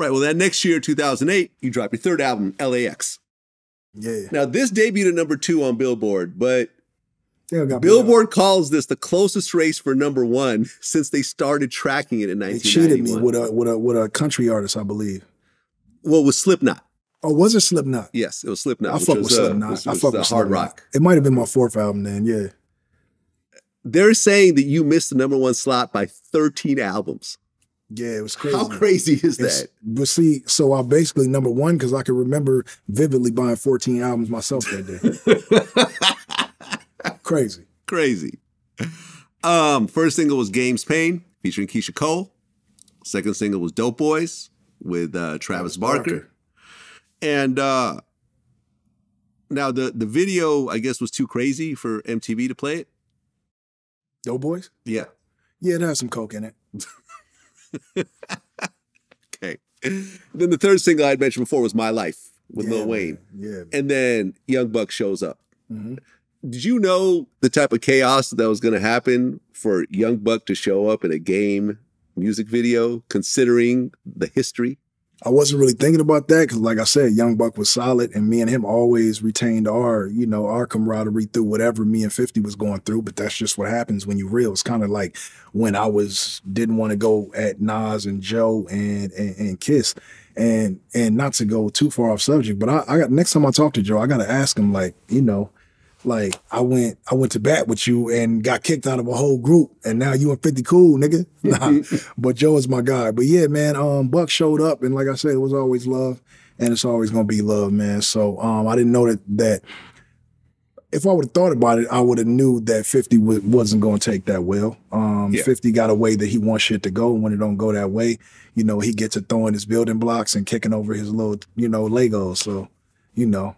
Right. Well, that next year, 2008, you drop your third album, LAX. Yeah. Now, this debuted at number two on Billboard, but Billboard calls this the closest race for number one since they started tracking it in They cheated me with a with a with a country artist, I believe. well, with Slipknot. Oh, was it Slipknot? Yes, it was Slipknot. I fuck was, with uh, Slipknot. I fuck uh, with hard rock. It might have been my fourth album then. Yeah. They're saying that you missed the number one slot by 13 albums. Yeah, it was crazy. How crazy is It's- that? But see, so I basically number one because I can remember vividly buying 14 albums myself that day. Crazy. Crazy. Um, first single was Games Pain featuring Keyshia Cole. Second single was Dope Boys with uh, Travis Barker. And uh, now the the video, I guess, was too crazy for MTV to play it. Dope Boys. Yeah. Yeah, it has some coke in it. Okay. Then the third single I had mentioned before was My Life with Yeah, Lil Wayne. man. Yeah. And then Young Buck shows up. hmm Did you know the type of chaos that was going to happen for Young Buck to show up in a game music video, considering the history? I wasn't really thinking about that because, like I said, Young Buck was solid, and me and him always retained our, you know, our camaraderie through whatever me and Fifty was going through. But that's just what happens when you real. It's kind of like when I was didn't want to go at Nas and Joe and, and and Kiss, and and not to go too far off subject, but I, I got next time I talk to Joe, I got to ask him like, you know. Like I went, I went to bat with you and got kicked out of a whole group, and now you and Fifty cool, nigga. Nah, but Joe is my guy. But yeah, man, um, Buck showed up, and like I said, it was always love, and it's always gonna be love, man. So um, I didn't know that that if I would have thought about it, I would have knew that Fifty w- wasn't gonna take that well. Um, Yeah. Fifty got a way that he wants shit to go, and when it don't go that way, you know, he gets to throwing his building blocks and kicking over his little, you know, Legos. So, you know,